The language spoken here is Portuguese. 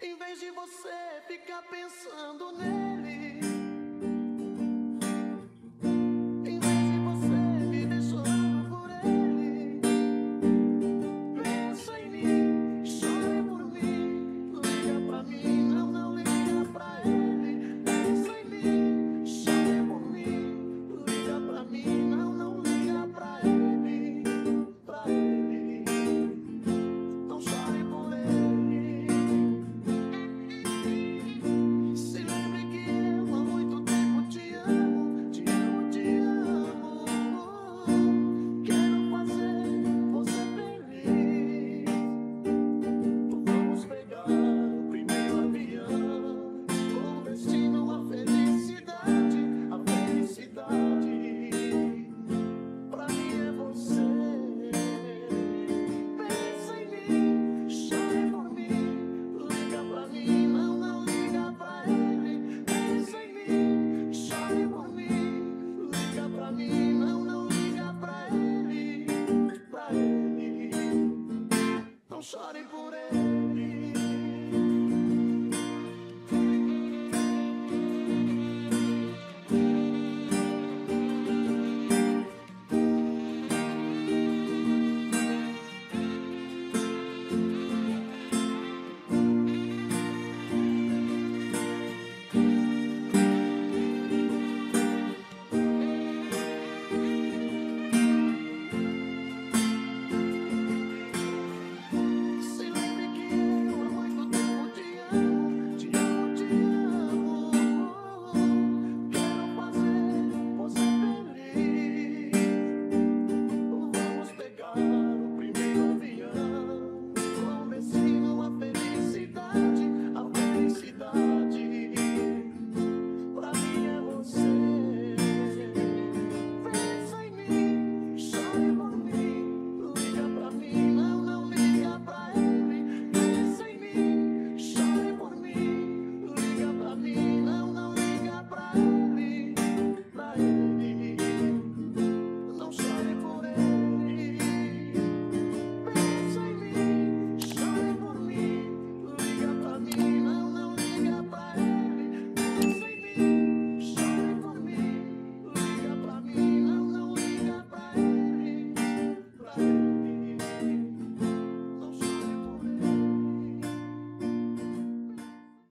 Em vez de você ficar pensando nele. Non sorry pure.